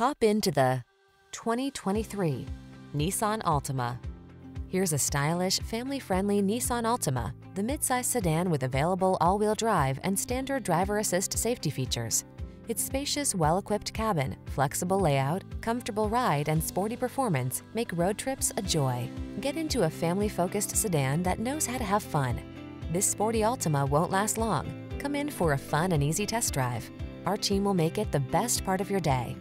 Hop into the 2023 Nissan Altima. Here's a stylish, family-friendly Nissan Altima, the midsize sedan with available all-wheel drive and standard driver assist safety features. Its spacious, well-equipped cabin, flexible layout, comfortable ride, and sporty performance make road trips a joy. Get into a family-focused sedan that knows how to have fun. This sporty Altima won't last long. Come in for a fun and easy test drive. Our team will make it the best part of your day.